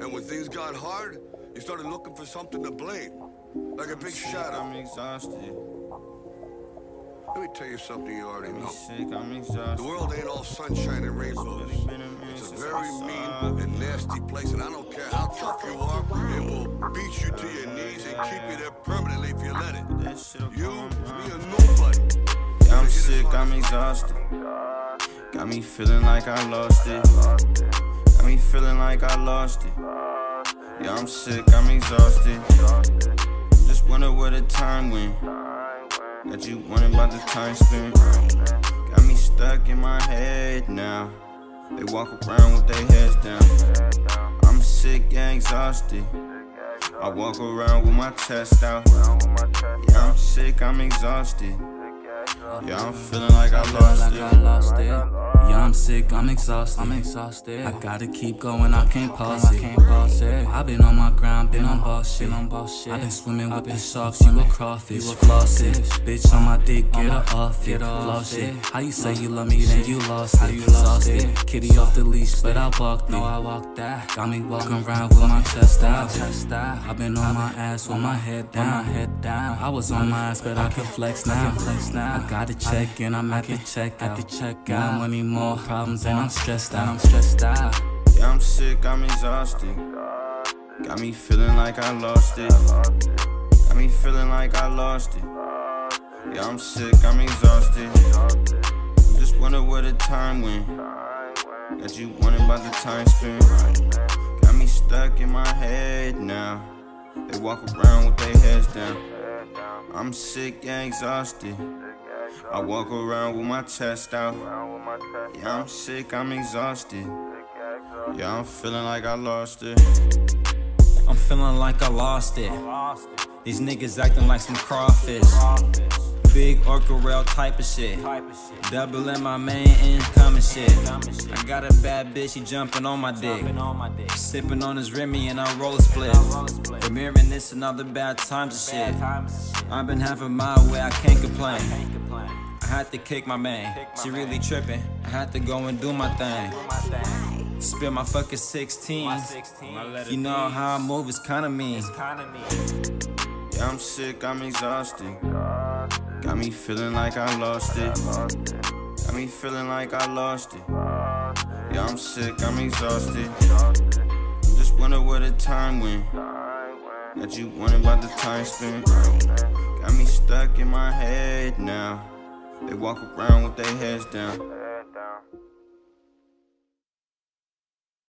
And when things got hard, you started looking for something to blame. Like a big sick, shadow. I'm exhausted. Let me tell you something you already I'm know. sick, I'm The world ain't all sunshine and rainbows. It's a It's a very I mean and nasty place, and I don't care how tough you are, it will beat you to your knees and keep you there permanently if you let it. That shit'll You, come me, around. or nobody. Yeah, I'm sick, I'm exhausted. Got me feeling like I lost it. Feeling like I lost it. Yeah, I'm sick, I'm exhausted. Just wonder where the time went. Got you wondering about the time spent. Got me stuck in my head now. They walk around with their heads down. I'm sick and exhausted. I walk around with my chest out. Yeah, I'm sick, I'm exhausted. Yeah, I'm feeling like I lost it. Lost it. Yeah, I'm sick, I'm exhausted. I'm exhausted. I gotta keep going, I can't pause it. I can't pause it. I've been on my grind, been on boss shit. Boss shit. I've been swimming with the sharks, you a crawfish. You a floss. Bitch on my dick, get her off it. Lost it. How you say you love me, then you lost it. How you lost it? Kitty off the leash, but I walked. No, I walked that. Got me walking around with my chest out. I've been on my ass with my head down. My head down. I was on my ass, but I can flex now. Flex now. I gotta check in, I'm at the check out. At the check out. Money, more problems, and I'm stressed out. I'm stressed out. Yeah, I'm sick, I'm exhausted. Got me feeling like I lost it. Got me feeling like I lost it. Yeah, I'm sick, I'm exhausted. Just wonder where the time went. Got you wondering about the time spent. Got me stuck in my head now. They walk around with their heads down. I'm sick and exhausted. I walk around with my chest out. Yeah, I'm sick, I'm exhausted. Yeah, I'm feeling like I lost it. I'm feeling like I lost it. These niggas acting like some crawfish. Big orca rail type of shit. Doubling my main income and shit. I got a bad bitch, she jumping on my dick. Sipping on his Remy and I roll a split. This and other bad times and shit. I've been having my way, I can't complain. I had to kick my man. She really tripping. I had to go and do my thing. Spill my fucking 16. You know how I move, it's kinda mean. Yeah, I'm sick, I'm exhausted. Got me feeling like I lost it. Got me feeling like I lost it. Yeah, I'm sick, I'm exhausted. Just wonder where the time went. Got you wondering about the time spent. Got me stuck in my head now. They walk around with their heads down.